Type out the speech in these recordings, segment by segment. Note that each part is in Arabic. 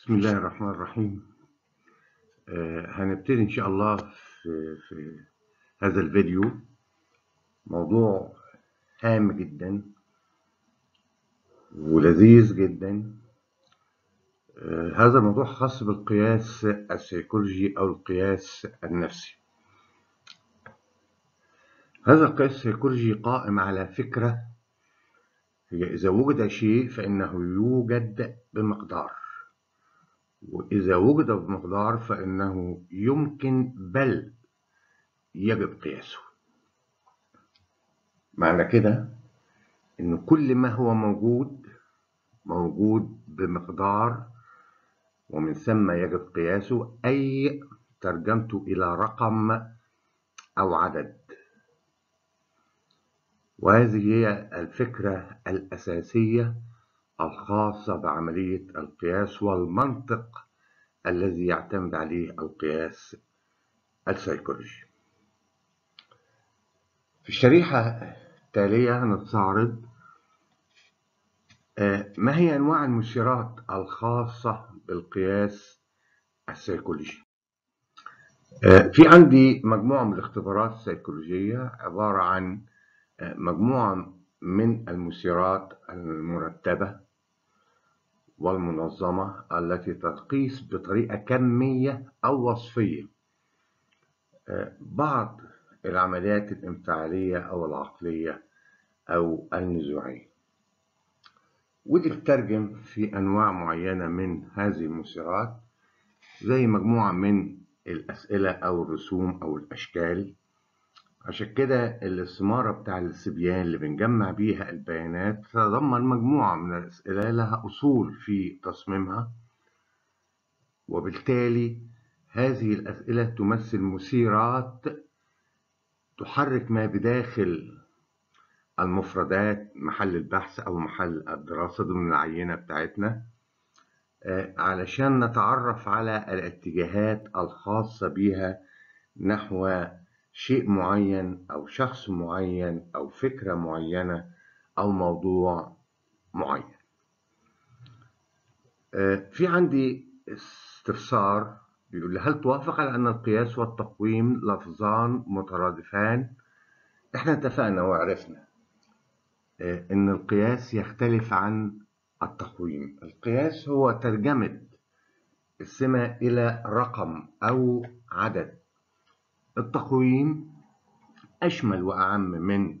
بسم الله الرحمن الرحيم. آه، هنبتدي إن شاء الله في, في هذا الفيديو. موضوع هام جدا ولذيذ جدا. آه، هذا الموضوع خاص بالقياس السيكولوجي أو القياس النفسي. هذا القياس السيكولوجي قائم على فكرة هي إذا وجد شيء فإنه يوجد بمقدار. وإذا وجد بمقدار فإنه يمكن بل يجب قياسه. معنى كده إن كل ما هو موجود موجود بمقدار ومن ثم يجب قياسه أي ترجمته إلى رقم أو عدد. وهذه هي الفكرة الأساسية الخاصة بعملية القياس والمنطق الذي يعتمد عليه القياس السيكولوجي. في الشريحة التالية هنستعرض ما هي أنواع المثيرات الخاصة بالقياس السيكولوجي؟ في عندي مجموعة من الاختبارات السيكولوجية عبارة عن مجموعة من المثيرات المرتبة والمنظمة التي تقيس بطريقة كمية أو وصفية. بعض العمليات الإنفعالية أو العقلية أو النزوعية ودي بتترجم في أنواع معينة من هذه المثيرات زي مجموعة من الأسئلة أو الرسوم أو الأشكال عشان كده الاستمارة بتاع الاستبيان اللي بنجمع بيها البيانات تتضمن مجموعة من الأسئلة لها أصول في تصميمها وبالتالي هذه الأسئلة تمثل مثيرات تحرك ما بداخل المفردات محل البحث أو محل الدراسة ضمن العينة بتاعتنا علشان نتعرف على الاتجاهات الخاصة بها نحو شيء معين أو شخص معين أو فكرة معينة أو موضوع معين. في عندي استفسار بيقول هل توافق على أن القياس والتقويم لفظان مترادفان؟ إحنا اتفقنا وعرفنا إن القياس يختلف عن التقويم. القياس هو ترجمة السمة إلى رقم أو عدد. التقويم أشمل وأعم من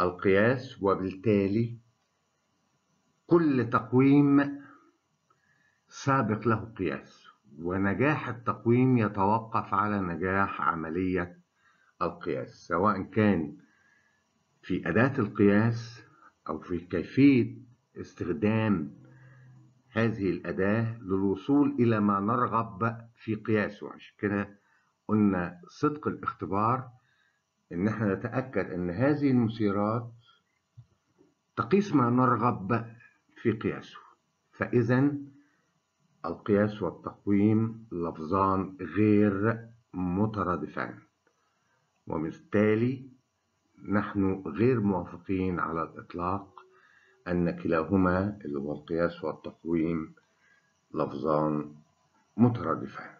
القياس وبالتالي كل تقويم سابق له قياس ونجاح التقويم يتوقف على نجاح عملية القياس سواء كان في أداة القياس أو في كيفية استخدام هذه الأداة للوصول إلى ما نرغب في قياسه عشان كده قلنا صدق الاختبار إن إحنا نتأكد إن هذه المثيرات تقيس ما نرغب في قياسه. فإذا القياس والتقويم لفظان غير مترادفان وبالتالي نحن غير موافقين على الإطلاق أن كلاهما اللي هو القياس والتقويم لفظان مترادفان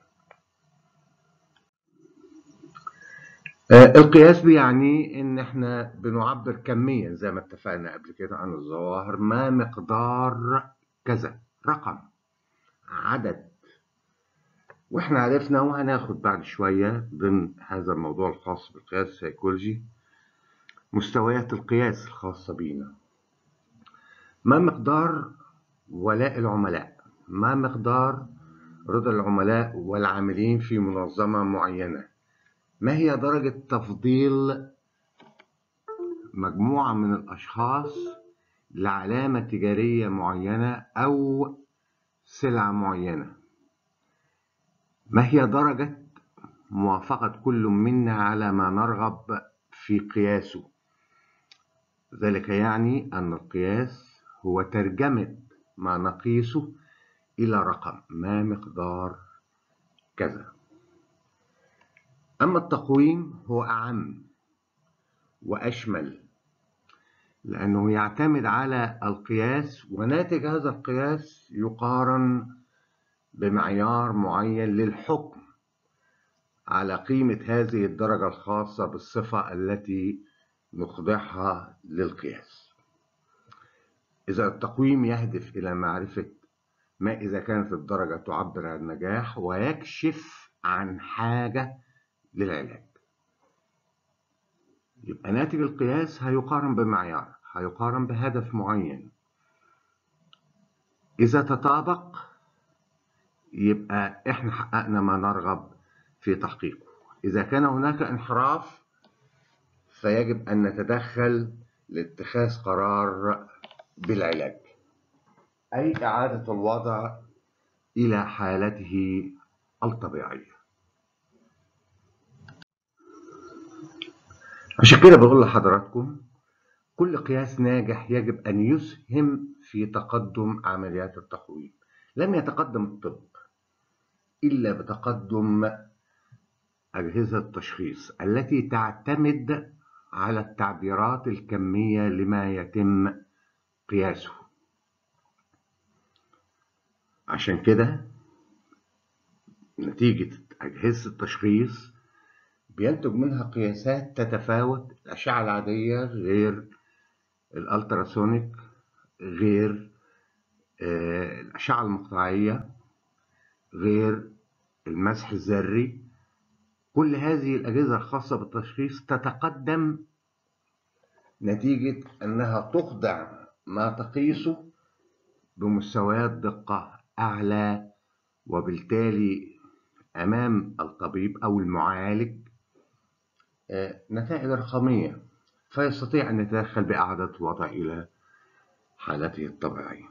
القياس بيعني إن إحنا بنعبر كميا زي ما اتفقنا قبل كده عن الظواهر ما مقدار كذا رقم عدد. وإحنا عرفنا وهناخد بعد شوية ضمن هذا الموضوع الخاص بالقياس السيكولوجي مستويات القياس الخاصة بينا. ما مقدار ولاء العملاء؟ ما مقدار رضا العملاء والعاملين في منظمة معينة؟ ما هي درجة تفضيل مجموعة من الأشخاص لعلامة تجارية معينة أو سلعة معينة؟ ما هي درجة موافقة كل منا على ما نرغب في قياسه؟ ذلك يعني أن القياس هو ترجمة ما نقيسه إلى رقم ما مقدار كذا. أما التقويم هو أعم وأشمل لأنه يعتمد على القياس وناتج هذا القياس يقارن بمعيار معين للحكم على قيمة هذه الدرجة الخاصة بالصفة التي نخضعها للقياس. إذا التقويم يهدف إلى معرفة ما إذا كانت الدرجة تعبر عن النجاح ويكشف عن حاجة للعلاج. يبقى ناتج القياس هيقارن بمعيار هيقارن بهدف معين. إذا تطابق يبقى إحنا حققنا ما نرغب في تحقيقه. إذا كان هناك انحراف فيجب أن نتدخل لاتخاذ قرار بالعلاج. أي إعادة الوضع إلى حالته الطبيعية. عشان كده بقول لحضراتكم كل قياس ناجح يجب أن يسهم في تقدم عمليات التقويم لم يتقدم الطب إلا بتقدم أجهزة التشخيص التي تعتمد على التعبيرات الكمية لما يتم قياسه. عشان كده نتيجة أجهزة التشخيص بينتج منها قياسات تتفاوت الأشعة العادية غير الألتراسونيك غير آه، الأشعة المقطعية غير المسح الذري. كل هذه الأجهزة الخاصة بالتشخيص تتقدم نتيجة أنها تخضع ما تقيسه بمستويات دقة أعلى وبالتالي أمام الطبيب أو المعالج نتائج رقمية فيستطيع أن يتدخل بإعادة الوضع إلى حالته الطبيعية.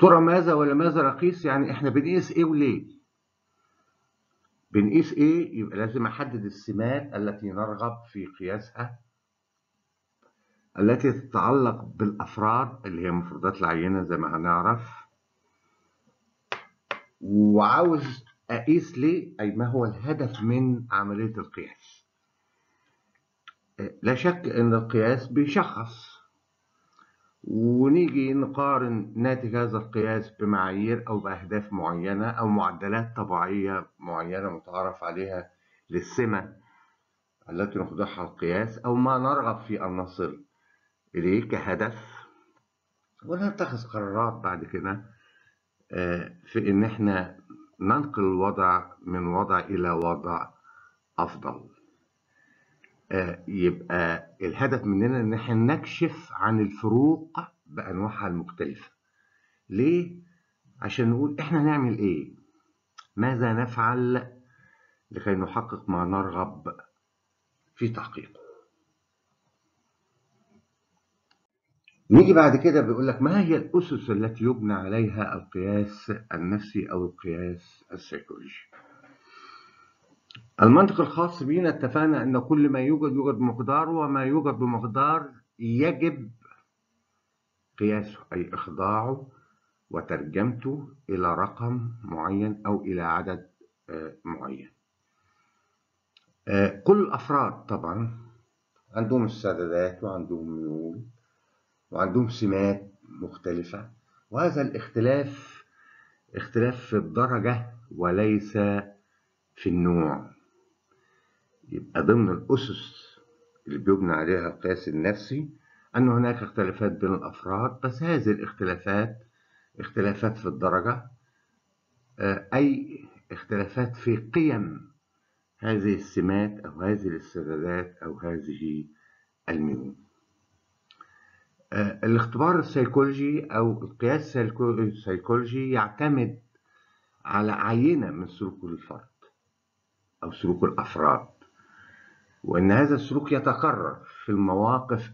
ترى ماذا ولا ماذا نقيس يعني إحنا بنقيس إيه وليه؟ بنقيس إيه يبقى لازم أحدد السمات التي نرغب في قياسها التي تتعلق بالأفراد اللي هي مفردات العينة زي ما هنعرف وعاوز أقيس ليه أي ما هو الهدف من عملية القياس. لا شك أن القياس بيشخص ونيجي نقارن ناتج هذا القياس بمعايير أو بأهداف معينة أو معدلات طبيعية معينة متعارف عليها للسمة التي نخضعها القياس أو ما نرغب في أن نصل إليه كهدف. ونتخذ قرارات بعد كده آه، في إن إحنا ننقل الوضع من وضع إلى وضع أفضل. آه، يبقى الهدف مننا إن إحنا نكشف عن الفروق بأنواعها المختلفة. ليه؟ عشان نقول إحنا نعمل إيه؟ ماذا نفعل لكي نحقق ما نرغب في تحقيقه؟ نيجي بعد كده بيقول لك ما هي الأسس التي يبنى عليها القياس النفسي أو القياس السيكولوجي؟ المنطق الخاص بينا اتفقنا أن كل ما يوجد يوجد بمقدار وما يوجد بمقدار يجب قياسه أي إخضاعه وترجمته إلى رقم معين أو إلى عدد آه، معين. آه، كل الأفراد طبعا عندهم استعدادات وعندهم ميول. وعندهم سمات مختلفة. وهذا الاختلاف اختلاف في الدرجة وليس في النوع. يبقى ضمن الأسس اللي بيبنى عليها القياس النفسي أن هناك اختلافات بين الأفراد بس هذه الاختلافات اختلافات في الدرجة آه، أي اختلافات في قيم هذه السمات أو هذه الاستعدادات أو هذه الميول. الاختبار السيكولوجي أو القياس السيكو- السيكولوجي يعتمد على عينة من سلوك الفرد أو سلوك الأفراد وإن هذا السلوك يتكرر في المواقف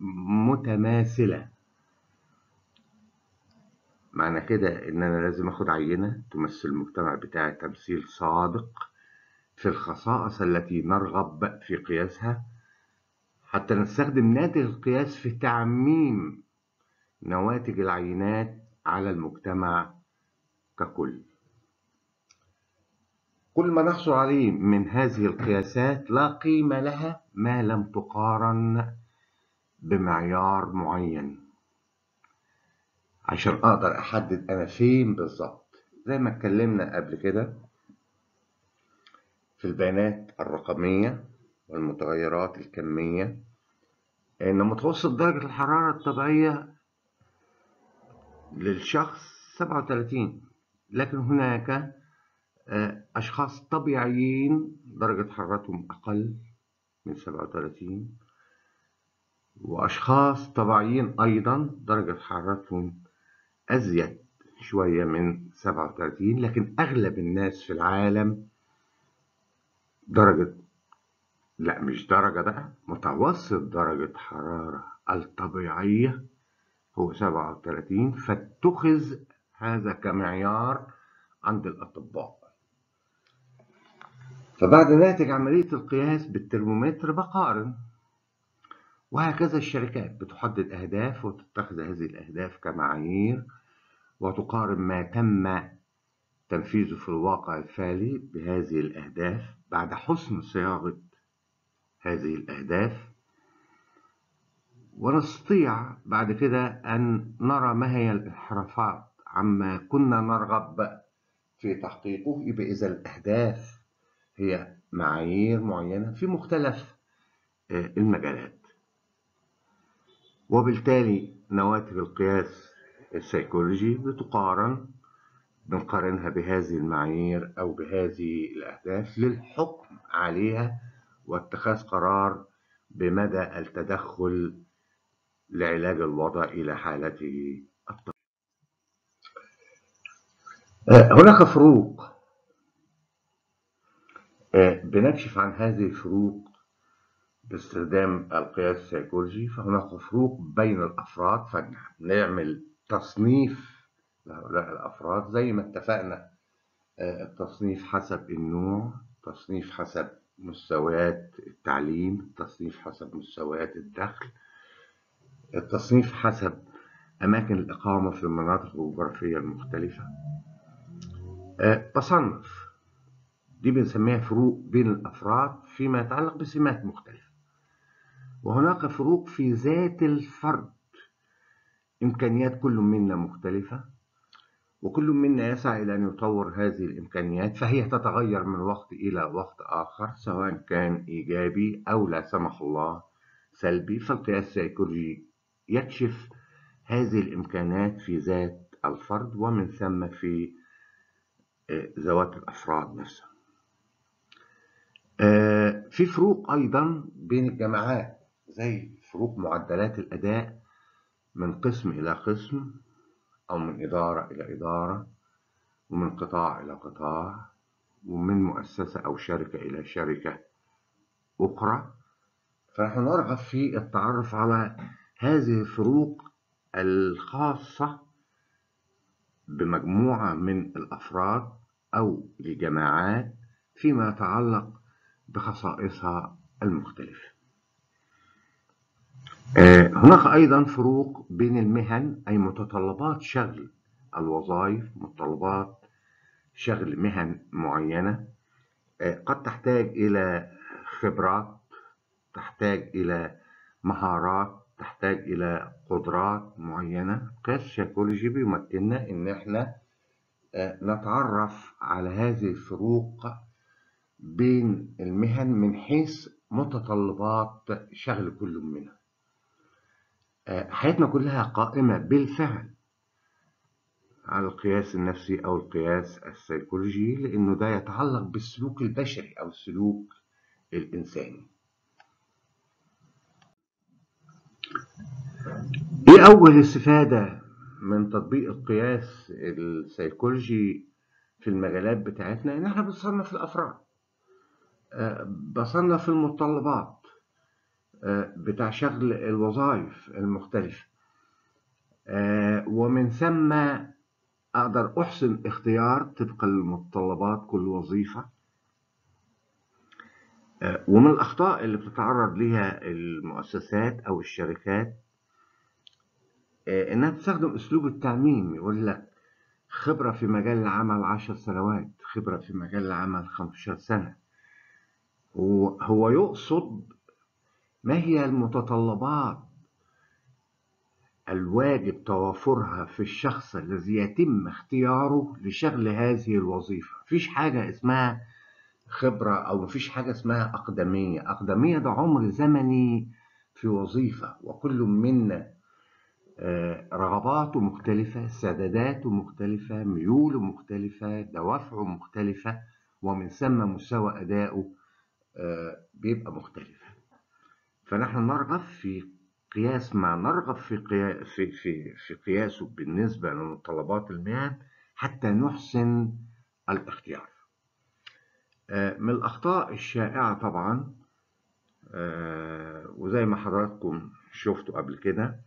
المتماثلة. معنى كده إن أنا لازم أخد عينة تمثل المجتمع بتاعي تمثيل صادق في الخصائص التي نرغب في قياسها حتى نستخدم ناتج القياس في تعميم نواتج العينات على المجتمع ككل. كل ما نحصل عليه من هذه القياسات لا قيمة لها ما لم تقارن بمعيار معين. عشان أقدر أحدد أنا فين بالظبط. زي ما اتكلمنا قبل كده في البيانات الرقمية والمتغيرات الكمية إن متوسط درجة الحرارة الطبيعية للشخص 37 لكن هناك أشخاص طبيعيين درجة حرارتهم أقل من 37 وأشخاص طبيعيين أيضا درجة حرارتهم أزيد شوية من 37 لكن أغلب الناس في العالم درجة لا مش درجة بقى متوسط درجة حرارة الطبيعية. هو 37 فاتخذ هذا كمعيار عند الأطباء. فبعد ناتج عملية القياس بالترمومتر بقارن. وهكذا الشركات بتحدد أهداف وتتخذ هذه الأهداف كمعايير وتقارن ما تم تنفيذه في الواقع الفعلي بهذه الأهداف بعد حسن صياغة هذه الأهداف. ونستطيع بعد كده أن نرى ما هي الانحرافات عما كنا نرغب في تحقيقه. يبقى إذا الأهداف هي معايير معينة في مختلف المجالات. وبالتالي نواتج القياس السيكولوجي بتقارن بنقارنها بهذه المعايير أو بهذه الأهداف للحكم عليها. واتخاذ قرار بمدى التدخل لعلاج الوضع إلى حالته الطبيعية. هناك فروق بنكشف عن هذه الفروق باستخدام القياس السيكولوجي فهناك فروق بين الأفراد فنعمل تصنيف لهؤلاء الأفراد زي ما اتفقنا التصنيف حسب النوع تصنيف حسب مستويات التعليم التصنيف حسب مستويات الدخل التصنيف حسب أماكن الإقامة في المناطق الجغرافية المختلفة. بصنف دي بنسميها فروق بين الأفراد فيما يتعلق بسمات مختلفة. وهناك فروق في ذات الفرد إمكانيات كل منا مختلفة. وكل منا يسعى إلى أن يطور هذه الإمكانيات فهي تتغير من وقت إلى وقت آخر سواء كان إيجابي أو لا سمح الله سلبي فالقياس السيكولوجي يكشف هذه الإمكانات في ذات الفرد ومن ثم في ذوات الأفراد نفسها في فروق أيضا بين الجماعات زي فروق معدلات الأداء من قسم إلى قسم أو من إدارة إلى إدارة ومن قطاع إلى قطاع ومن مؤسسة أو شركة إلى شركة أخرى. فنحن نرغب في التعرف على هذه الفروق الخاصة بمجموعة من الأفراد أو الجماعات فيما يتعلق بخصائصها المختلفة. هناك أيضا فروق بين المهن أي متطلبات شغل الوظائف متطلبات شغل مهن معينة. قد تحتاج إلى خبرات تحتاج إلى مهارات تحتاج إلى قدرات معينة. قياس السيكولوجي بيمكننا إن إحنا نتعرف على هذه الفروق بين المهن من حيث متطلبات شغل كل منها. حياتنا كلها قائمة بالفعل على القياس النفسي أو القياس السيكولوجي لأنه ده يتعلق بالسلوك البشري أو السلوك الإنساني. إيه أول استفادة من تطبيق القياس السيكولوجي في المجالات بتاعتنا؟ إن إحنا بنصنف الأفراد. بصنف المتطلبات. بتاع شغل الوظائف المختلفة. ومن ثم أقدر أحسن اختيار طبقا لمتطلبات كل وظيفة. ومن الأخطاء اللي بتتعرض لها المؤسسات أو الشركات إنها تستخدم أسلوب التعميم يقول لك خبرة في مجال العمل عشر سنوات خبرة في مجال العمل خمستاشر سنة. وهو يقصد ما هي المتطلبات؟ الواجب توافرها في الشخص الذي يتم اختياره لشغل هذه الوظيفة. مفيش حاجة اسمها خبرة أو مفيش حاجة اسمها أقدمية. أقدمية ده عمر زمني في وظيفة وكل منا رغباته مختلفة سداداته مختلفة ميوله مختلفة دوافعه مختلفة ومن ثم مستوى أدائه بيبقى مختلف. فنحن نرغب في قياس ما نرغب في قياس في في في قياسه بالنسبة لمتطلبات المهن حتى نحسن الاختيار. من الأخطاء الشائعة طبعا وزي ما حضراتكم شفتوا قبل كده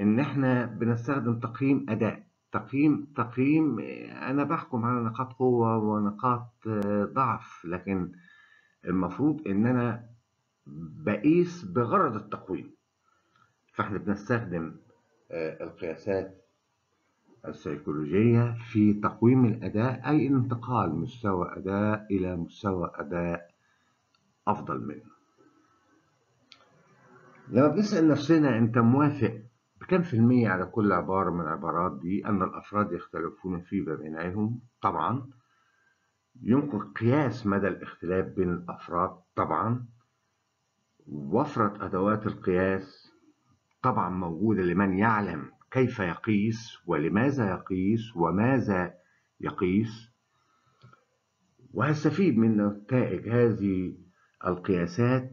إن إحنا بنستخدم تقييم أداء تقييم تقييم أنا بحكم على نقاط قوة ونقاط ضعف لكن المفروض إن أنا بقيس بغرض التقويم. فاحنا بنستخدم القياسات السيكولوجية في تقويم الأداء أي انتقال مستوى أداء إلى مستوى أداء أفضل منه. لما بنسأل نفسنا أنت موافق بكم في المية على كل عبارة من العبارات دي أن الأفراد يختلفون فيما بينهم طبعا يمكن قياس مدى الاختلاف بين الأفراد طبعا وفرة أدوات القياس طبعا موجودة لمن يعلم كيف يقيس ولماذا يقيس وماذا يقيس. وهستفيد من نتائج هذه القياسات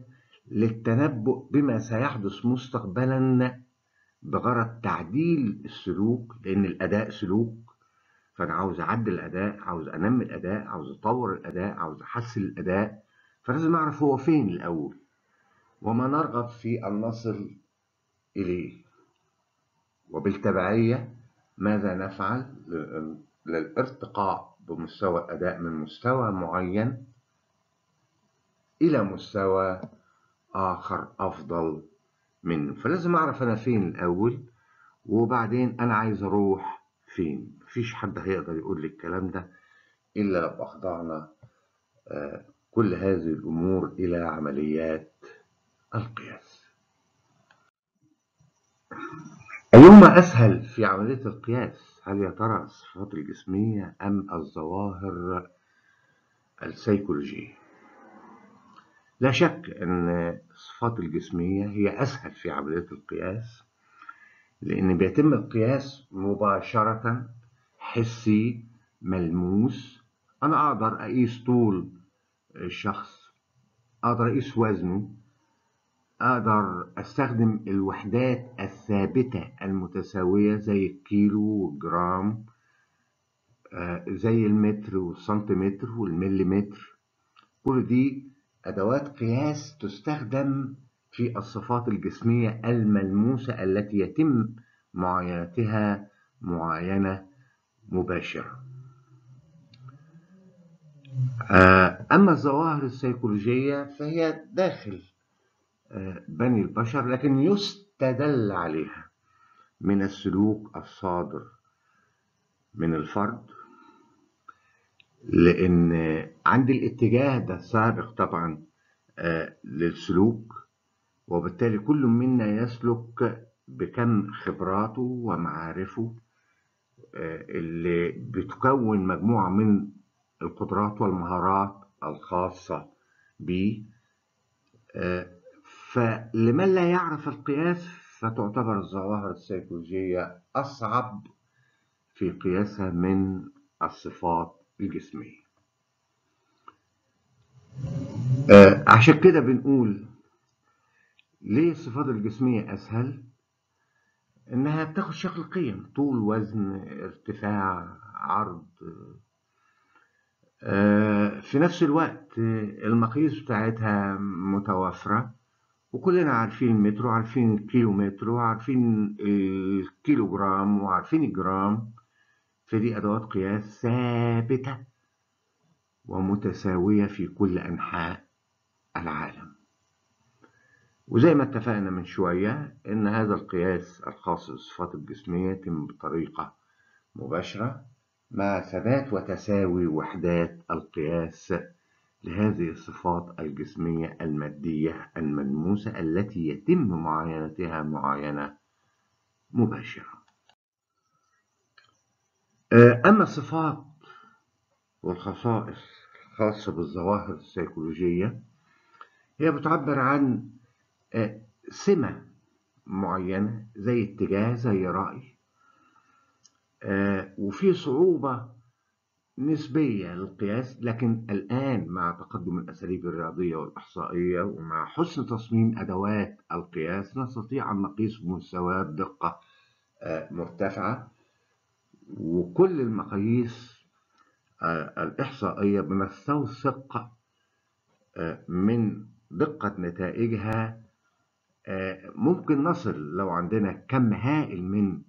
للتنبؤ بما سيحدث مستقبلا بغرض تعديل السلوك لأن الأداء سلوك. فأنا عاوز أعدل الأداء عاوز أنمي الأداء عاوز أطور الأداء عاوز أحسن الأداء. فلازم أعرف هو فين الأول. وما نرغب في أن نصل إليه. وبالتبعية ماذا نفعل؟ للارتقاء بمستوى الأداء من مستوى معين إلى مستوى آخر أفضل منه. فلازم أعرف أنا فين الأول وبعدين أنا عايز أروح فين. مفيش حد هيقدر يقول لي الكلام ده إلا لو أخضعنا كل هذه الأمور إلى عمليات القياس. أيهما أسهل في عملية القياس؟ هل يا ترى الصفات الجسمية أم الظواهر السيكولوجية؟ لا شك أن الصفات الجسمية هي أسهل في عملية القياس لأن بيتم القياس مباشرة حسي ملموس. أنا أقدر أقيس طول الشخص أقدر أقيس وزنه. أقدر أستخدم الوحدات الثابتة المتساوية زي الكيلو والجرام زي المتر والسنتيمتر والمليمتر. كل دي أدوات قياس تستخدم في الصفات الجسمية الملموسة التي يتم معاينتها معاينة مباشرة. أما الظواهر السيكولوجية فهي داخل بني البشر لكن يستدل عليها من السلوك الصادر من الفرد لأن عندي الاتجاه ده سابق طبعا للسلوك وبالتالي كل منا يسلك بكم خبراته ومعارفه اللي بتكون مجموعة من القدرات والمهارات الخاصة به فلمن لا يعرف القياس فتعتبر الظواهر السيكولوجية أصعب في قياسها من الصفات الجسمية. آه عشان كده بنقول ليه الصفات الجسمية أسهل؟ إنها بتاخد شكل قيم طول وزن ارتفاع عرض. آه في نفس الوقت المقاييس بتاعتها متوافرة. وكلنا عارفين المتر وعارفين الكيلومتر وعارفين الكيلو جرام وعارفين الجرام فدي أدوات قياس ثابتة ومتساوية في كل أنحاء العالم. وزي ما اتفقنا من شوية إن هذا القياس الخاص بالصفات الجسمية يتم بطريقة مباشرة مع ثبات وتساوي وحدات القياس لهذه الصفات الجسمية المادية الملموسة التي يتم معاينتها معاينة مباشرة. آه، أما الصفات والخصائص الخاصة بالظواهر السيكولوجية هي بتعبر عن آه، سمة معينة زي اتجاه زي رأي آه، وفي صعوبة نسبية للقياس لكن الآن مع تقدم الأساليب الرياضية والإحصائية ومع حسن تصميم أدوات القياس نستطيع أن نقيس بمستويات دقة مرتفعة. وكل المقاييس الإحصائية بنستوثق من دقة نتائجها. ممكن نصل لو عندنا كم هائل من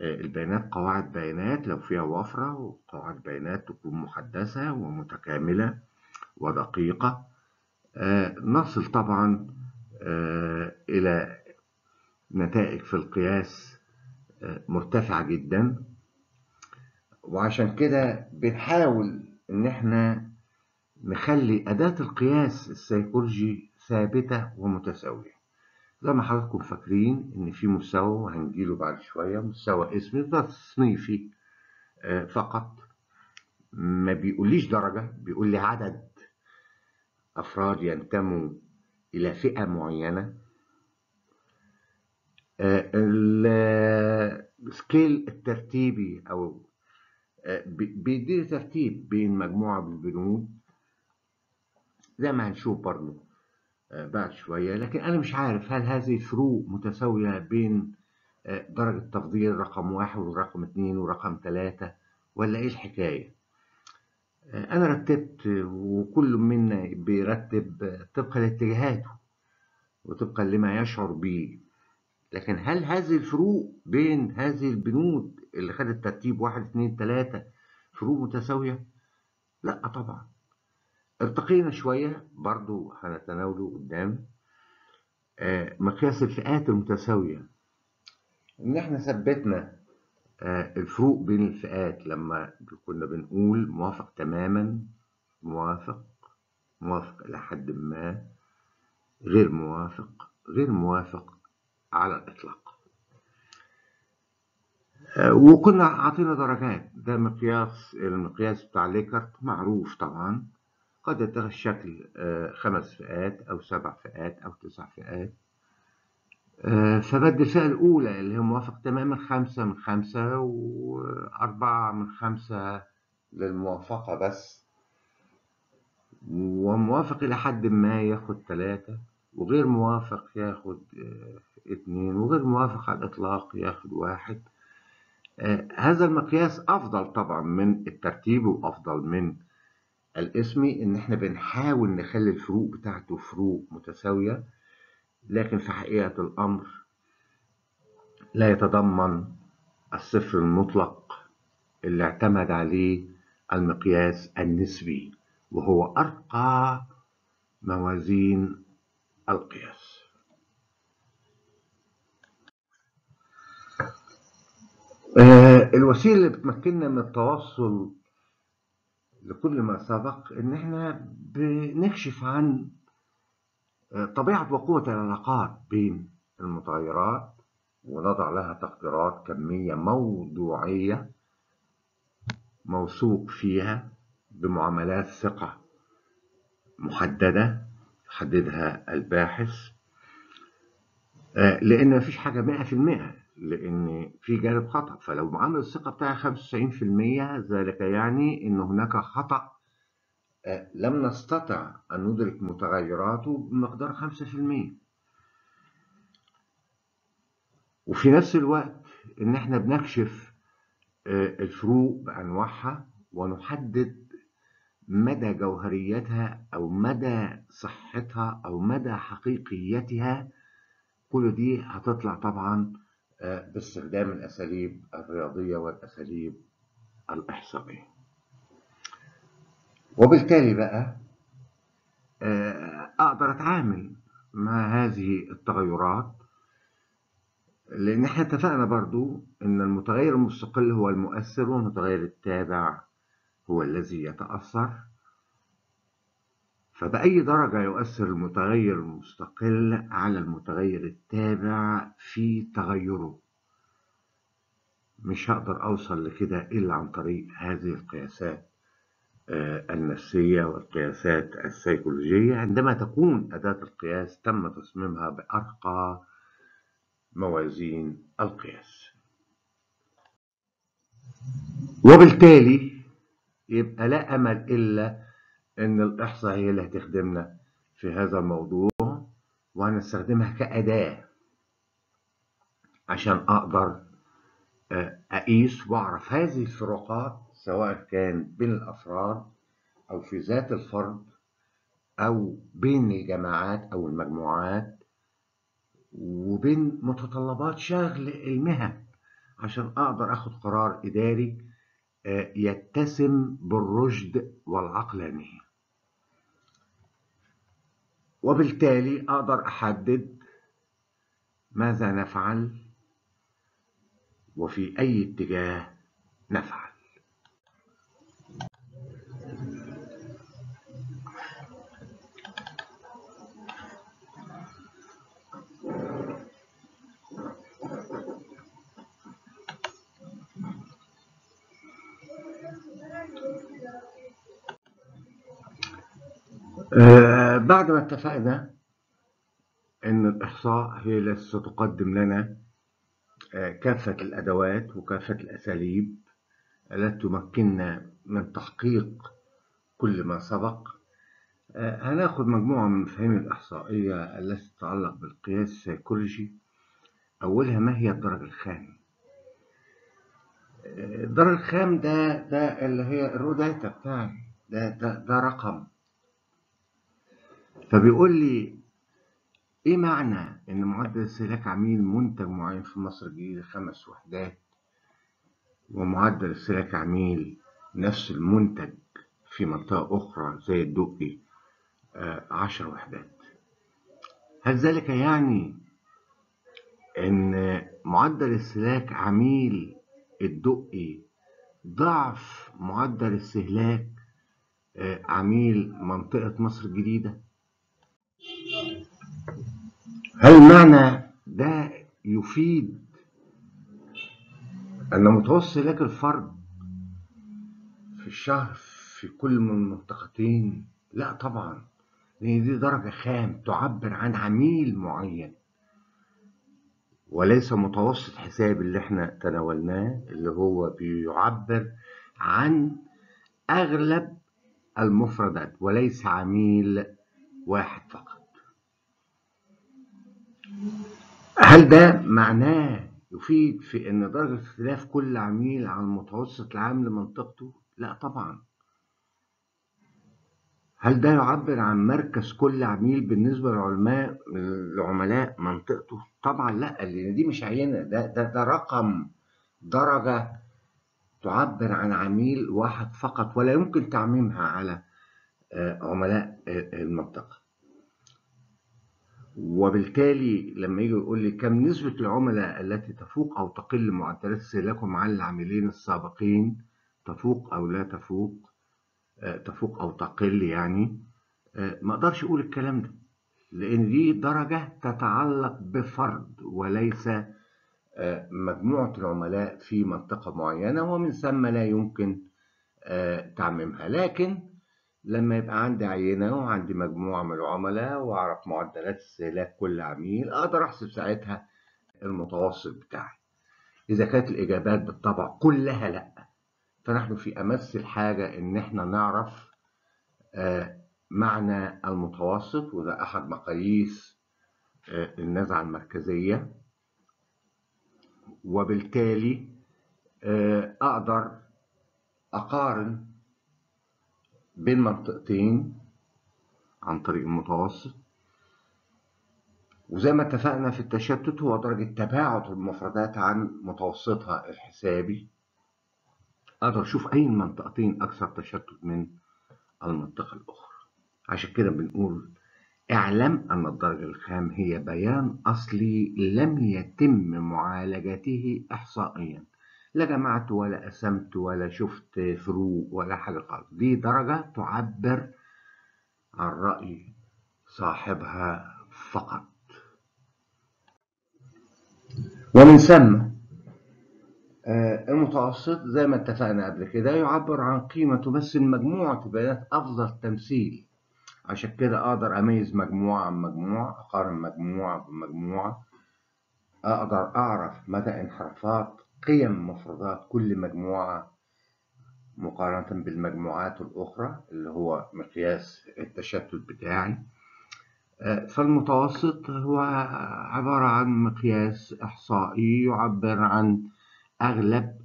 البيانات قواعد بيانات لو فيها وفرة وقواعد بيانات تكون محدثة ومتكاملة ودقيقة. نصل طبعا إلى نتائج في القياس مرتفعة جدا. وعشان كده بنحاول إن إحنا نخلي أداة القياس السيكولوجي ثابتة ومتساوية. زي ما حضراتكم فاكرين إن في مستوى وهنجيله بعد شوية مستوى اسمي ده تصنيفي فقط. ما بيقوليش درجة بيقول لي عدد أفراد ينتموا إلى فئة معينة. السكيل الترتيبي أو بيديني ترتيب بين مجموعة من البنود. زي ما هنشوف برضه بعد شوية لكن أنا مش عارف هل هذه الفروق متساوية بين درجة تفضيل رقم واحد ورقم اتنين ورقم تلاتة ولا إيه الحكاية؟ أنا رتبت وكل منا بيرتب طبقا لاتجاهاته وطبقا لما يشعر به لكن هل هذه الفروق بين هذه البنود اللي خدت ترتيب واحد اتنين تلاتة فروق متساوية؟ لا طبعا ارتقينا شوية برضو هنتناوله قدام. آه مقياس الفئات المتساوية. إن إحنا ثبتنا آه الفروق بين الفئات لما كنا بنقول موافق تماما موافق موافق إلى حد ما غير موافق غير موافق على الإطلاق. آه وكنا عاطينا درجات. ده مقياس المقياس بتاع ليكرت معروف طبعا. قد يتخذ شكل خمس فئات أو سبع فئات أو تسع فئات. فبدي الفئة الأولى اللي هي موافق تماما خمسة من خمسة وأربعة من خمسة للموافقة بس. وموافق إلى حد ما ياخد ثلاثة وغير موافق ياخد اتنين وغير موافق على الإطلاق ياخد واحد. هذا المقياس أفضل طبعا من الترتيب وأفضل من الاسمي إن إحنا بنحاول نخلي الفروق بتاعته فروق متساوية لكن في حقيقة الأمر لا يتضمن الصفر المطلق اللي اعتمد عليه المقياس النسبي وهو أرقى موازين القياس. آه الوسيلة اللي بتمكننا من التوصل لكل ما سبق إن إحنا بنكشف عن طبيعة وقوة العلاقات بين المتغيرات ونضع لها تقديرات كمية موضوعية موثوق فيها بمعاملات ثقة محددة يحددها الباحث لأن مفيش حاجة مئة في المئة لأن في جانب خطأ. فلو معامل الثقة بتاعي 95% ذلك يعني أن هناك خطأ لم نستطع أن ندرك متغيراته بمقدار 5% وفي نفس الوقت إن إحنا بنكشف الفروق بأنواعها ونحدد مدى جوهريتها أو مدى صحتها أو مدى حقيقيتها كل دي هتطلع طبعا باستخدام الأساليب الرياضية والأساليب الإحصائية. وبالتالي بقى أقدر أتعامل مع هذه التغيرات لأن إحنا اتفقنا برضو أن المتغير المستقل هو المؤثر والمتغير التابع هو الذي يتأثر. فبأي درجة يؤثر المتغير المستقل على المتغير التابع في تغيره؟ مش هقدر أوصل لكده إلا عن طريق هذه القياسات النفسية والقياسات السيكولوجية. عندما تكون أداة القياس تم تصميمها بأرقى موازين القياس. وبالتالي يبقى لا أمل إلا إن الإحصاء هي اللي هتخدمنا في هذا الموضوع وهنستخدمها كأداة عشان أقدر أقيس وأعرف هذه الفروقات سواء كان بين الأفراد أو في ذات الفرد أو بين الجماعات أو المجموعات وبين متطلبات شغل المهن عشان أقدر أخد قرار إداري يتسم بالرشد والعقلانية وبالتالي أقدر أحدد ماذا نفعل وفي أي اتجاه نفعل. آه بعد ما اتفقنا إن الإحصاء هي التي ستقدم لنا آه كافة الأدوات وكافة الأساليب التي تمكننا من تحقيق كل ما سبق. آه هناخد مجموعة من المفاهيم الإحصائية التي تتعلق بالقياس السيكولوجي. أولها ما هي الدرجة الخام؟ الدرجة الخام ده ده اللي هي ال raw data بتاعي ده ده ده رقم. فبيقول لي إيه معنى إن معدل استهلاك عميل منتج معين في مصر الجديدة خمس وحدات ومعدل استهلاك عميل نفس المنتج في منطقة أخرى زي الدقي آه عشر وحدات؟ هل ذلك يعني إن معدل استهلاك عميل الدقي ضعف معدل استهلاك آه عميل منطقة مصر الجديدة؟ هل معنى ده يفيد أن متوسط استهلاك الفرد في الشهر في كل من المنطقتين لا طبعا لأن دي درجة خام تعبر عن عميل معين. وليس متوسط حساب اللي إحنا تناولناه اللي هو بيعبر عن أغلب المفردات وليس عميل واحد فقط. هل ده معناه يفيد في إن درجة اختلاف كل عميل عن المتوسط العام لمنطقته؟ لا طبعا هل ده يعبر عن مركز كل عميل بالنسبة للعلماء لعملاء منطقته؟ طبعا لا لأن دي مش عينة ده ده ده رقم درجة تعبر عن عميل واحد فقط ولا يمكن تعميمها على عملاء المنطقة وبالتالي لما يجي يقول لي كم نسبة العملاء التي تفوق أو تقل معدلات استهلاكهم عن العاملين السابقين تفوق أو لا تفوق تفوق أو تقل يعني ما أقدرش أقول الكلام ده لأن دي درجة تتعلق بفرد وليس مجموعة العملاء في منطقة معينة ومن ثم لا يمكن تعميمها. لكن لما يبقى عندي عينة وعندي مجموعة من العملاء وأعرف معدلات استهلاك كل عميل أقدر أحسب ساعتها المتوسط بتاعي. إذا كانت الإجابات بالطبع كلها لأ فنحن في أمس الحاجة إن إحنا نعرف معنى المتوسط وده أحد مقاييس النزعة المركزية. وبالتالي أقدر أقارن بين منطقتين عن طريق المتوسط. وزي ما اتفقنا في التشتت هو درجة تباعد المفردات عن متوسطها الحسابي. أقدر أشوف أي المنطقتين أكثر تشتت من المنطقة الأخرى. عشان كده بنقول اعلم أن الدرجة الخام هي بيان أصلي لم يتم معالجته إحصائيا. لا جمعت ولا قسمت ولا شفت فروق ولا حاجة خالص. دي درجة تعبر عن رأي صاحبها فقط. ومن ثم آه، المتوسط زي ما اتفقنا قبل كده يعبر عن قيمة تمثل مجموعة بيانات أفضل تمثيل. عشان كده أقدر أميز مجموعة عن مجموعة أقارن مجموعة بمجموعة أقدر أعرف مدى انحرافات قيم مفردات كل مجموعة مقارنة بالمجموعات الأخرى اللي هو مقياس التشتت بتاعي. آه، فالمتوسط هو عبارة عن مقياس إحصائي يعبر عن أغلب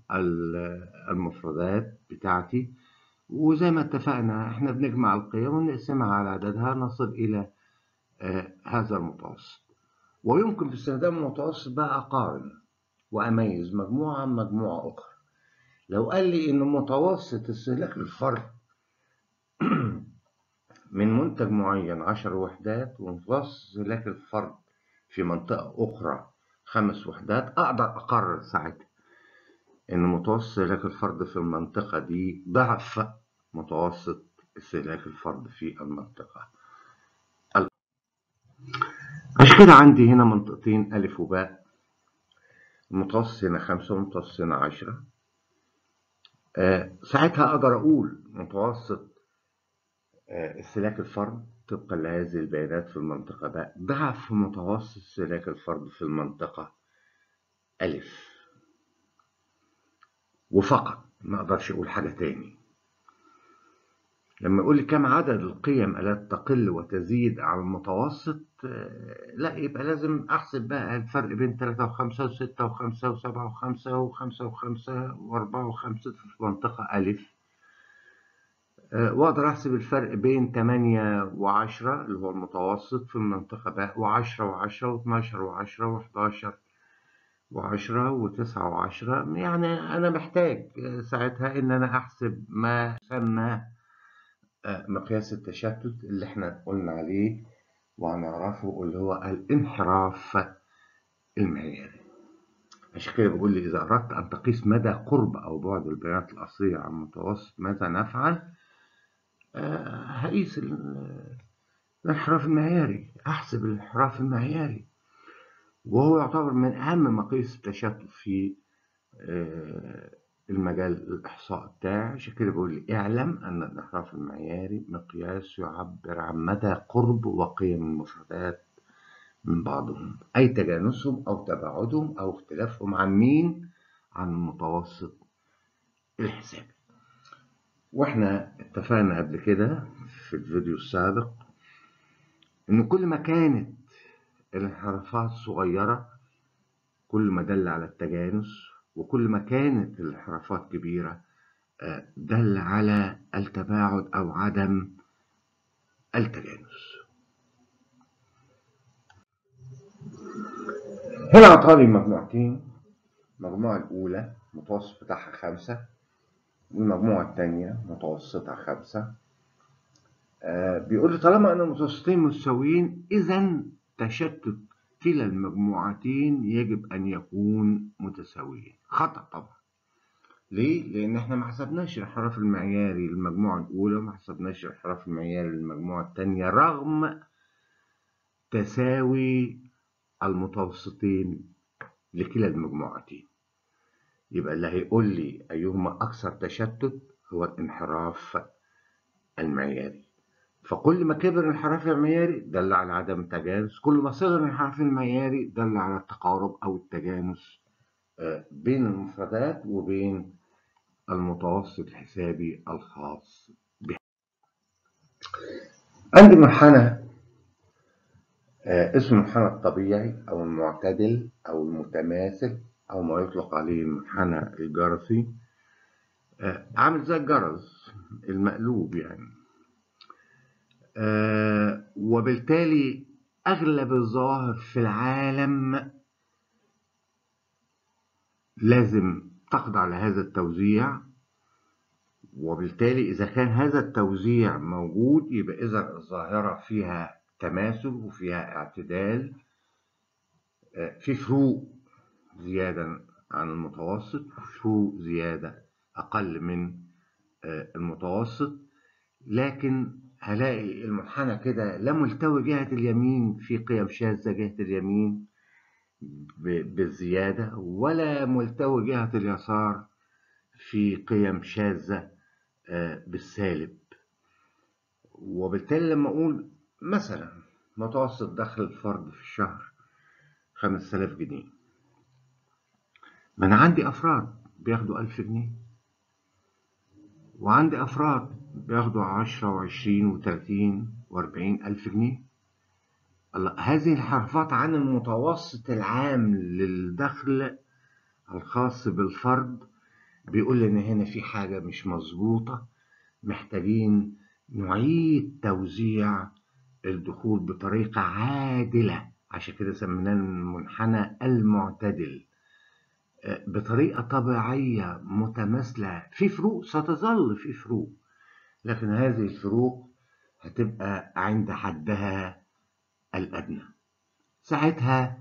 المفردات بتاعتي. وزي ما اتفقنا إحنا بنجمع القيم ونقسمها على عددها نصل إلى آه، هذا المتوسط. ويمكن باستخدام المتوسط بقى أقارن وأميز مجموعة عن مجموعة أخرى. لو قال لي إن متوسط استهلاك الفرد من منتج معين عشر وحدات ومتوسط استهلاك الفرد في منطقة أخرى خمس وحدات أقدر أقرر ساعتها إن متوسط استهلاك الفرد في المنطقة دي ضعف متوسط استهلاك الفرد في المنطقة. عشان كده عندي هنا منطقتين ألف وباء. المتوسط هنا خمسة والمتوسط هنا عشرة. آه ساعتها أقدر أقول متوسط آه استهلاك الفرد طبقا لهذه البيانات في المنطقة. باء ضعف متوسط استهلاك الفرد في المنطقة ألف. وفقط ما أقدرش أقول حاجة تاني. لما يقول لي كم عدد القيم التي تقل وتزيد على المتوسط لا يبقى لازم أحسب بقى الفرق بين 3 و5 و6 و5 و7 و5 و5 و5 و4 و5 في منطقة ألف. وأقدر أحسب الفرق بين 8 و10 اللي هو المتوسط في المنطقة باء و10 و10 و12 و10 و11 وعشرة وتسعة وعشرة. يعني أنا محتاج ساعتها إن أنا أحسب ما يسمى مقياس التشتت اللي إحنا قلنا عليه. وهنعرفه اللي هو الانحراف المعياري عشان كده بقول لي إذا أردت أن تقيس مدى قرب أو بعد البيانات الأصلية عن المتوسط ماذا نفعل؟ أه هقيس الانحراف المعياري أحسب الانحراف المعياري وهو يعتبر من أهم مقاييس التشتت في المجال الإحصاء بتاعي عشان كده بقول اعلم أن الانحراف المعياري مقياس يعبر عن مدى قرب وقيم المفردات من بعضهم أي تجانسهم أو تباعدهم أو اختلافهم عن مين؟ عن المتوسط الحسابي وإحنا اتفقنا قبل كده في الفيديو السابق إن كل ما كانت الانحرافات صغيرة كل ما دل على التجانس وكل ما كانت الانحرافات كبيرة دل على التباعد أو عدم التجانس. هنا أعطاني مجموعتين. المجموعة الأولى متوسط بتاعها خمسة والمجموعة الثانية متوسطها خمسة. آه بيقول لي طالما أن المتوسطين متساويين إذا تشتت كلا المجموعتين يجب أن يكون متساويين. خطأ طبعا. ليه؟ لأن إحنا ما حسبناش الانحراف المعياري للمجموعة الأولى وما حسبناش الانحراف المعياري للمجموعة الثانية رغم تساوي المتوسطين لكلا المجموعتين. يبقى اللي هيقول لي أيهما أكثر تشتت هو الانحراف المعياري. فكل ما كبر الانحراف المعياري دل على عدم التجانس كل ما صغر الانحراف المعياري دل على التقارب أو التجانس بين المفردات وبين المتوسط الحسابي الخاص به عندي منحنى اسمه المنحنى الطبيعي أو المعتدل أو المتماثل أو ما يطلق عليه المنحنى الجرسي عامل زي الجرس المقلوب يعني. وبالتالي أغلب الظواهر في العالم لازم تخضع لهذا التوزيع وبالتالي إذا كان هذا التوزيع موجود يبقى إذا الظاهرة فيها تماثل وفيها اعتدال في فروق زيادة عن المتوسط وفروق زيادة أقل من المتوسط لكن هلاقي المنحنى كده لا ملتوي جهة اليمين في قيم شاذة جهة اليمين بالزيادة ولا ملتوي جهة اليسار في قيم شاذة بالسالب. وبالتالي لما أقول مثلا متوسط دخل الفرد في الشهر خمس آلاف جنيه. ما أنا عندي أفراد بياخدوا ألف جنيه. وعندي أفراد بياخدوا عشرة وعشرين وتلاتين وأربعين ألف جنيه. هذه الحرفات عن المتوسط العام للدخل الخاص بالفرد بيقول لنا هنا في حاجة مش مظبوطة. محتاجين نعيد توزيع الدخول بطريقة عادلة عشان كده سميناه المنحنى المعتدل بطريقة طبيعية متماثلة. في فروق ستظل في فروق. لكن هذه الفروق هتبقى عند حدها الأدنى. ساعتها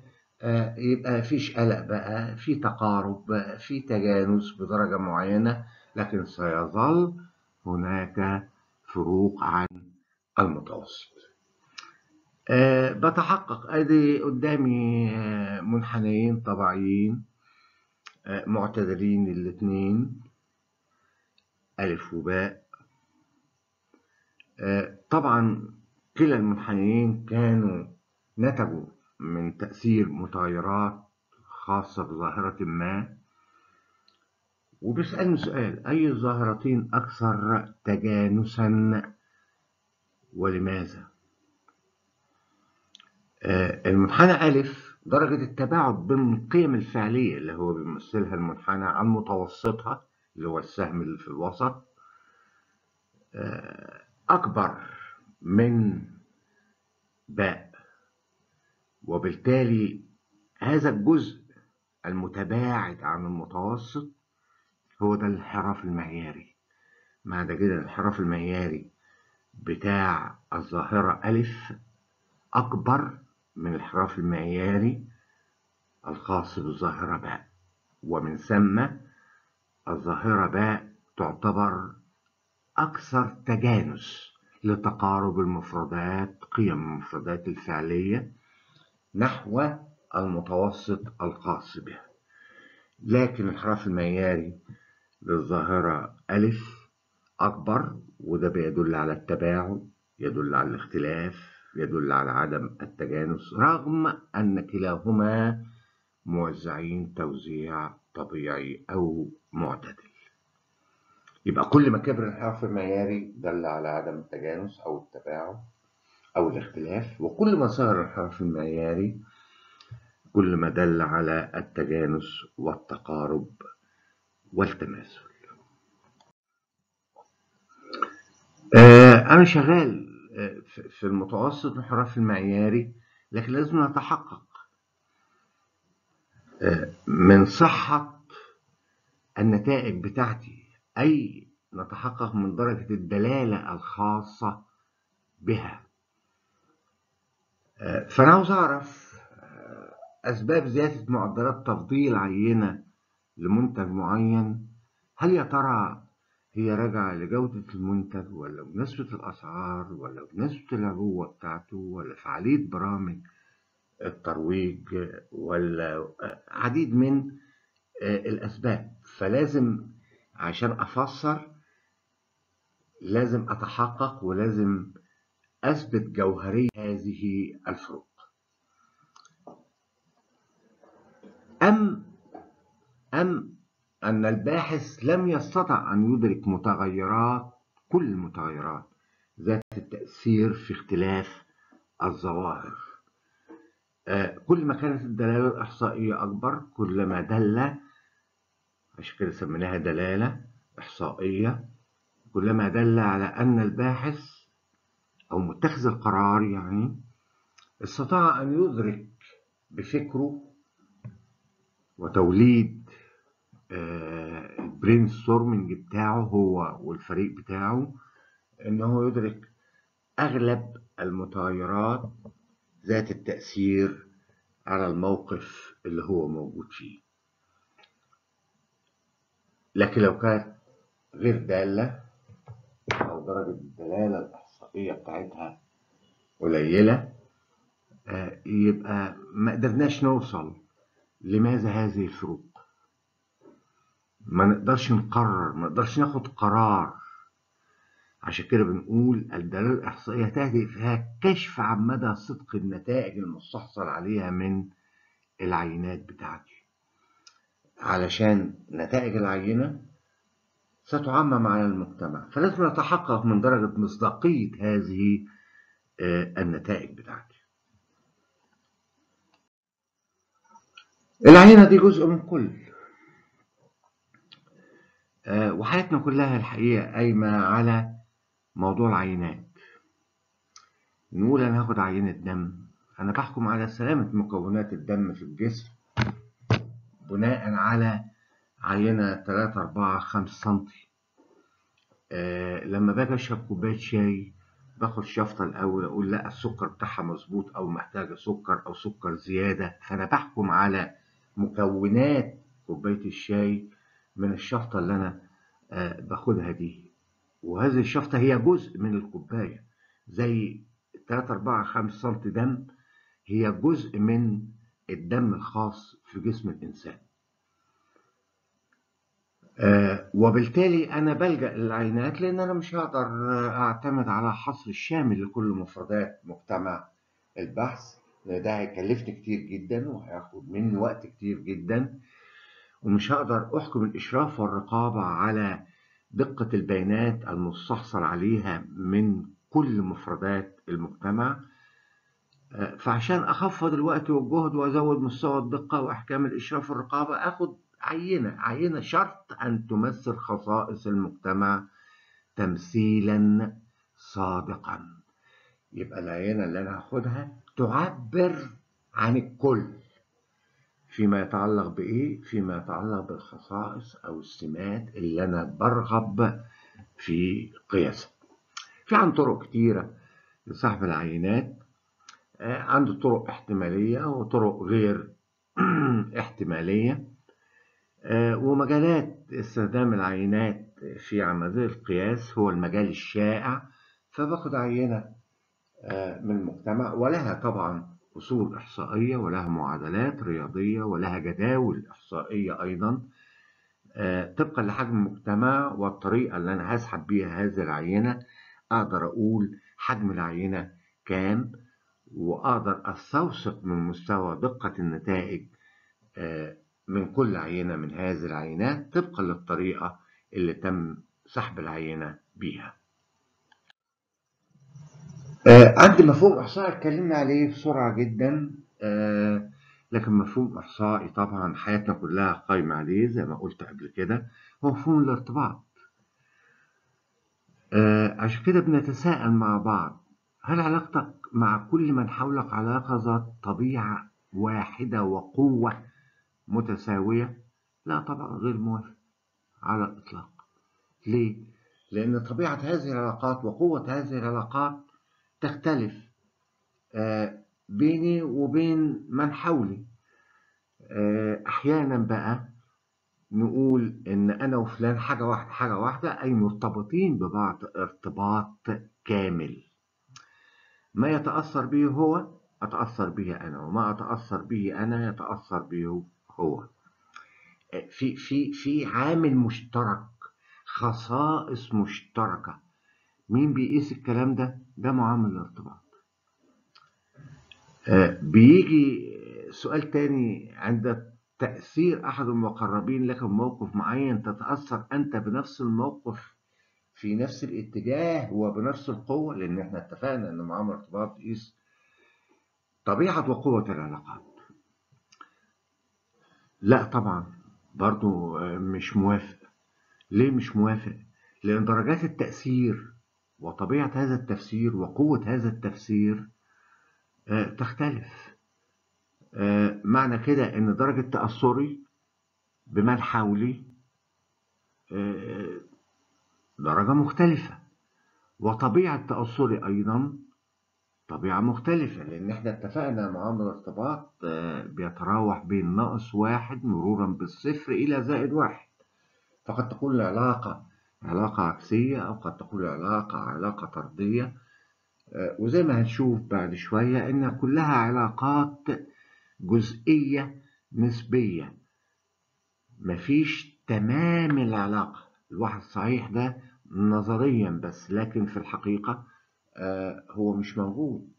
يبقى فيش قلق بقى في تقارب في تجانس بدرجة معينة لكن سيظل هناك فروق عن المتوسط. أه بتحقق أدي قدامي أه منحنيين طبيعيين أه معتدلين الاثنين ألف وباء طبعا كلا المنحنيين كانوا نتجوا من تأثير متغيرات خاصة بظاهرة ما وبيسألني سؤال أي الظاهرتين أكثر تجانسا ولماذا؟ آه المنحنى ألف درجة التباعد بين القيم الفعلية اللي هو بيمثلها المنحنى عن متوسطها اللي هو السهم اللي في الوسط آه أكبر من باء. وبالتالي هذا الجزء المتباعد عن المتوسط هو ده الانحراف المعياري. معنى كده الانحراف المعياري بتاع الظاهرة ألف أكبر من الانحراف المعياري الخاص بالظاهرة باء. ومن ثم الظاهرة باء تعتبر أكثر تجانس لتقارب المفردات قيم المفردات الفعلية نحو المتوسط الخاص بها. لكن الانحراف المعياري للظاهرة ألف أكبر وده بيدل على التباعد يدل على الاختلاف يدل على عدم التجانس رغم أن كلاهما موزعين توزيع طبيعي أو معتدل. يبقى كل ما كبر الانحراف المعياري دل على عدم التجانس أو التباعد أو الاختلاف وكل ما صار الانحراف المعياري كل ما دل على التجانس والتقارب والتماثل. آه أنا شغال في المتوسط الانحراف المعياري لكن لازم نتحقق آه من صحة النتائج بتاعتي أي نتحقق من درجة الدلالة الخاصة بها. آه فأنا عاوز أعرف أسباب زيادة معدلات تفضيل عينة لمنتج معين. هل يا ترى هي راجعة لجودة المنتج ولا بنسبة الأسعار ولا بنسبة العبوة بتاعته ولا فعالية برامج الترويج ولا عديد من الأسباب؟ فلازم عشان أفسر لازم أتحقق ولازم أثبت جوهرية هذه الفروق. أم أم أن الباحث لم يستطع أن يدرك متغيرات كل المتغيرات ذات التأثير في اختلاف الظواهر. آه كل ما كانت الدلالة الإحصائية أكبر كلما دل عشان كده سميناها دلالة إحصائية؟ كلما دل على أن الباحث أو متخذ القرار يعني استطاع أن يدرك بفكره وتوليد ال brainstorming بتاعه هو والفريق بتاعه ان هو يدرك أغلب المتغيرات ذات التأثير على الموقف اللي هو موجود فيه. لكن لو كانت غير دالة أو درجة الدلالة الإحصائية بتاعتها قليلة يبقى ما قدرناش نوصل لماذا هذه الفروق. ما نقدرش نقرر ما نقدرش ناخد قرار. عشان كده بنقول الدلالة الإحصائية تهدف فيها كشف عن مدى صدق النتائج المستحصل عليها من العينات بتاعتي. علشان نتائج العينة ستعمم على المجتمع. فلازم نتحقق من درجة مصداقية هذه النتائج بتاعتي. العينة دي جزء من كل. وحياتنا كلها الحقيقة قايمة على موضوع العينات. نقول أنا هاخد عينة دم. أنا بحكم على سلامة مكونات الدم في الجسم. بناء على عينة 3 4 5 سنتي. أه لما باجي أشرب كوباية شاي باخد شفطة الأول أقول لا السكر بتاعها مظبوط أو محتاجة سكر أو سكر زيادة. فأنا بحكم على مكونات كوباية الشاي من الشفطة اللي أنا أه باخدها دي. وهذه الشفطة هي جزء من الكوباية. زي 3 4 5 سم دم هي جزء من الدم الخاص في جسم الإنسان. آه وبالتالي أنا بلجأ للعينات لأن أنا مش هقدر أعتمد على حصر الشامل لكل مفردات مجتمع البحث ده هيكلفني كتير جدا وهياخد مني وقت كتير جدا ومش هقدر أحكم الإشراف والرقابة على دقة البيانات المستحصل عليها من كل مفردات المجتمع. فعشان أخفض الوقت والجهد وأزود مستوى الدقة وأحكام الإشراف والرقابة أخد عينة عينة شرط أن تمثل خصائص المجتمع تمثيلا صادقا يبقى العينة اللي أنا هاخدها تعبر عن الكل فيما يتعلق بإيه؟ فيما يتعلق بالخصائص أو السمات اللي أنا برغب في قياسها. في عن طرق كتيرة لسحب العينات عنده طرق احتمالية وطرق غير احتمالية. ومجالات استخدام العينات في عملية القياس هو المجال الشائع فباخد عينة من المجتمع ولها طبعا أصول إحصائية ولها معادلات رياضية ولها جداول إحصائية أيضا. طبقا لحجم المجتمع والطريقة اللي أنا هسحب بيها هذه العينة أقدر أقول حجم العينة كام؟ وأقدر أستوثق من مستوى دقة النتائج من كل عينة من هذه العينات طبقا للطريقة اللي تم سحب العينة بيها. عندي مفهوم إحصائي اتكلمنا عليه بسرعة جدا لكن مفهوم إحصائي طبعا حياتنا كلها قايمة عليه زي ما قلت قبل كده هو مفهوم الارتباط. عشان كده بنتساءل مع بعض هل علاقتك مع كل من حولك علاقة ذات طبيعة واحدة وقوة متساوية؟ لا طبعا غير موافق على الإطلاق. ليه؟ لأن طبيعة هذه العلاقات وقوة هذه العلاقات تختلف بيني وبين من حولي. أحيانا بقى نقول إن أنا وفلان حاجة واحدة حاجة واحدة أي مرتبطين ببعض ارتباط كامل. ما يتأثر به هو أتأثر به أنا وما أتأثر به أنا يتأثر به هو. في في في عامل مشترك خصائص مشتركة. مين بيقيس الكلام ده؟ ده معامل الارتباط. بيجي سؤال تاني عند تأثير أحد المقربين لك موقف معين تتأثر أنت بنفس الموقف في نفس الاتجاه وبنفس القوة لأن إحنا اتفقنا أن معامل الارتباط يقيس طبيعة وقوة العلاقات. لا طبعا برضو مش موافق. ليه مش موافق؟ لأن درجات التأثير وطبيعة هذا التفسير وقوة هذا التفسير تختلف. معنى كده أن درجة تأثري بمن حولي درجة مختلفة. وطبيعة تأثري أيضا طبيعة مختلفة لأن إحنا اتفقنا معامل الارتباط بيتراوح بين ناقص واحد مرورا بالصفر إلى زائد واحد. فقد تكون العلاقة علاقة عكسية أو قد تكون العلاقة علاقة طردية. وزي ما هنشوف بعد شوية إن كلها علاقات جزئية نسبية. مفيش تمام العلاقة. الواحد الصحيح ده نظريا بس لكن في الحقيقة آه هو مش موجود.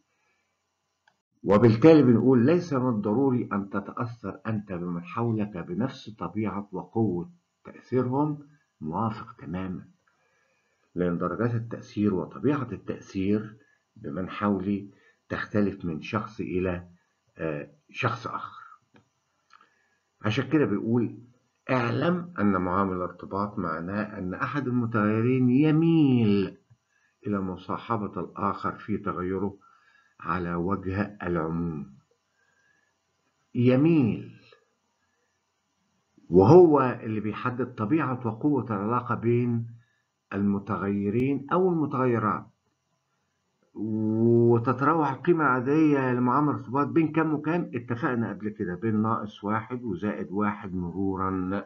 وبالتالي بنقول ليس من الضروري أن تتأثر أنت بمن حولك بنفس طبيعة وقوة تأثيرهم. موافق تماما. لأن درجات التأثير وطبيعة التأثير بمن حولي تختلف من شخص إلى آه شخص آخر. عشان كده بيقول اعلم أن معامل الارتباط معناه أن أحد المتغيرين يميل إلى مصاحبة الآخر في تغيره على وجه العموم. يميل وهو اللي بيحدد طبيعة وقوة العلاقة بين المتغيرين أو المتغيرات. وتتراوح القيمة العادية لمعامل الارتباط بين كام وكام اتفقنا قبل كده بين ناقص واحد وزائد واحد مرورا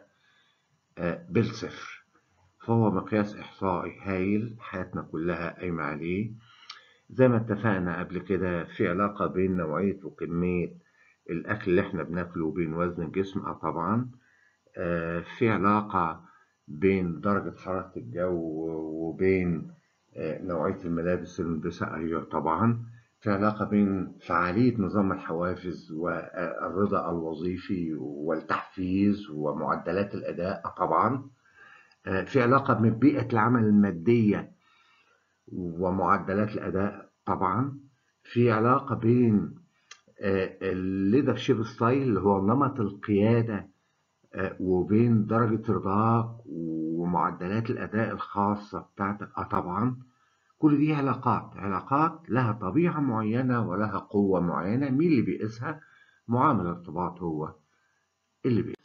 بالصفر. فهو مقياس إحصائي هايل حياتنا كلها قايمة عليه. زي ما اتفقنا قبل كده في علاقة بين نوعية وكمية الأكل اللي إحنا بناكله وبين وزن الجسم. آه طبعا. آه في علاقة بين درجة حرارة الجو وبين آه نوعية الملابس اللي بنلبسها أيوة طبعا. في علاقة بين فعالية نظام الحوافز والرضا الوظيفي والتحفيز ومعدلات الأداء طبعا. آه في علاقة بين بيئة العمل المادية ومعدلات الأداء طبعا. في علاقة بين ال leadership style اللي هو نمط القيادة وبين درجة رضاك ومعدلات الأداء الخاصة بتاعتك. آه طبعا كل دي علاقات. علاقات لها طبيعة معينة ولها قوة معينة. مين اللي بيقيسها؟ معامل الارتباط هو اللي بيقيسها.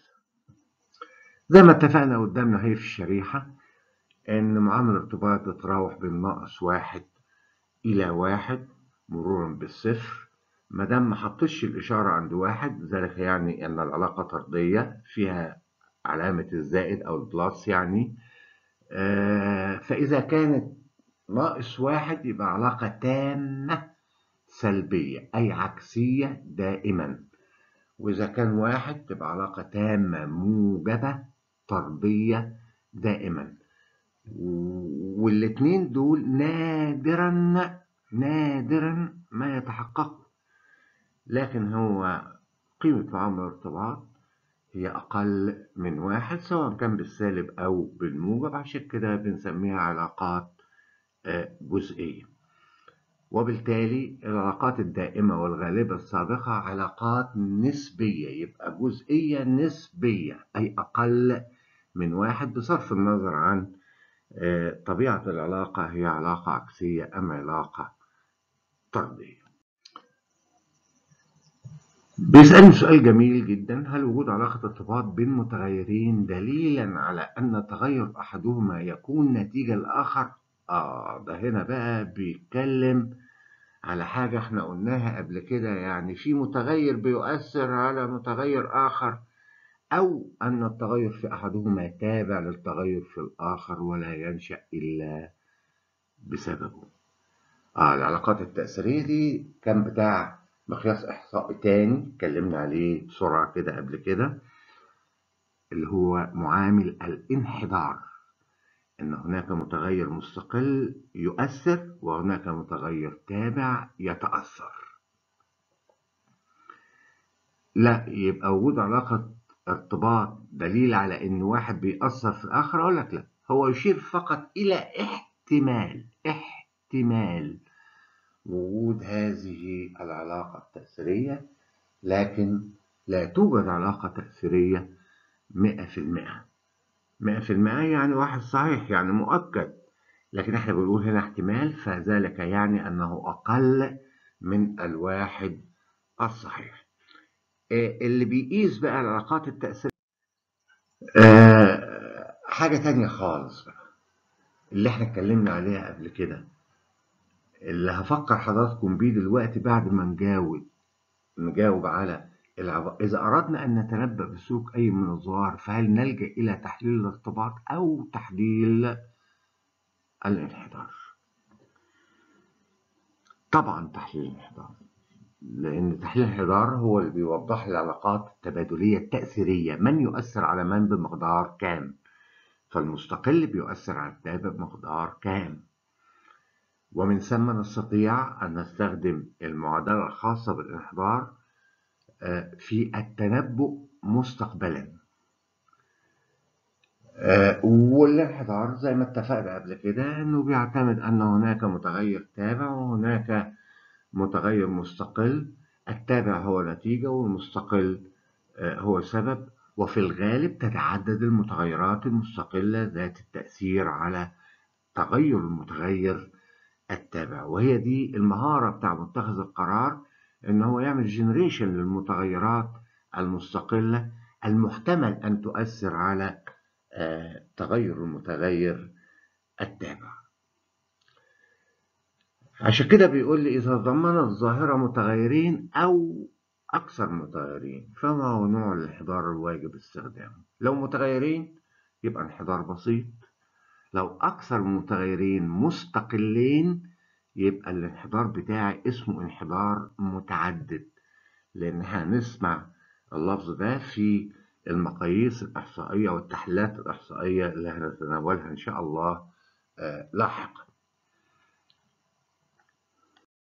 زي ما اتفقنا قدامنا هي في الشريحة إن معامل الارتباط تتراوح بين ناقص واحد إلى واحد مرورا بالصفر. ما دام ما حطش الإشارة عند واحد ذلك يعني أن العلاقة طردية فيها علامة الزائد أو البلاس يعني آه فإذا كانت ناقص واحد يبقى علاقة تامة سلبية أي عكسية دائما. وإذا كان واحد تبقى علاقة تامة موجبة طردية دائما. والاتنين دول نادرا نادرا ما يتحققوا لكن هو قيمة معامل الارتباط هي أقل من واحد سواء كان بالسالب أو بالموجب عشان كده بنسميها علاقات جزئية. وبالتالي العلاقات الدائمة والغالبة السابقة علاقات نسبية يبقى جزئية نسبية أي أقل من واحد بصرف النظر عن طبيعة العلاقة هي علاقة عكسية أم علاقة طردية. بيسألني سؤال جميل جدا. هل وجود علاقة ارتباط بين متغيرين دليلا على أن تغير أحدهما يكون نتيجة الآخر؟ آه ده هنا بقى بيتكلم على حاجة إحنا قلناها قبل كده. يعني في متغير بيؤثر على متغير آخر أو أن التغير في أحدهما تابع للتغير في الآخر ولا ينشأ إلا بسببه. آه العلاقات التأثيرية دي كان بتاع مقياس إحصائي تاني اتكلمنا عليه بسرعة كده قبل كده اللي هو معامل الانحدار. إن هناك متغير مستقل يؤثر وهناك متغير تابع يتأثر. لا يبقى وجود علاقة ارتباط دليل على إن واحد بيأثر في الآخر أقول لك لا هو يشير فقط إلى احتمال احتمال. وجود هذه العلاقة التأثيرية لكن لا توجد علاقة تأثيرية مئة في المئة. مئة في المئة يعني واحد صحيح يعني مؤكد لكن إحنا بنقول هنا احتمال فذلك يعني أنه أقل من الواحد الصحيح. اللي بيقيس بقى العلاقات التأثيرية أه حاجة تانية خالص بقى اللي إحنا اتكلمنا عليها قبل كده. اللي هفكر حضراتكم بيه دلوقتي بعد ما نجاوب نجاوب على العب... إذا أردنا أن نتنبأ بسلوك أي من الظواهر فهل نلجأ إلى تحليل الارتباط أو تحليل الانحدار؟ طبعا تحليل الانحدار لأن تحليل الانحدار هو اللي بيوضح العلاقات التبادلية التأثيرية. من يؤثر على من بمقدار كام؟ فالمستقل بيؤثر على التابع بمقدار كام؟ ومن ثم نستطيع أن نستخدم المعادلة الخاصة بالانحدار في التنبؤ مستقبلا. والانحدار زي ما اتفقنا قبل كده إنه بيعتمد أن هناك متغير تابع وهناك متغير مستقل. التابع هو نتيجة والمستقل هو سبب. وفي الغالب تتعدد المتغيرات المستقلة ذات التأثير على تغير المتغير التابع. وهي دي المهارة بتاع متخذ القرار إن هو يعمل جنريشن للمتغيرات المستقلة المحتمل أن تؤثر على تغير المتغير التابع. عشان كده بيقول لي إذا ضمنت الظاهرة متغيرين أو أكثر متغيرين فما هو نوع الانحدار الواجب استخدامه؟ لو متغيرين يبقى انحدار بسيط لو أكثر متغيرين مستقلين يبقى الانحدار بتاعي اسمه انحدار متعدد. لأن هنسمع اللفظ ده في المقاييس الإحصائية والتحليلات الإحصائية اللي هنتناولها إن شاء الله لاحقا.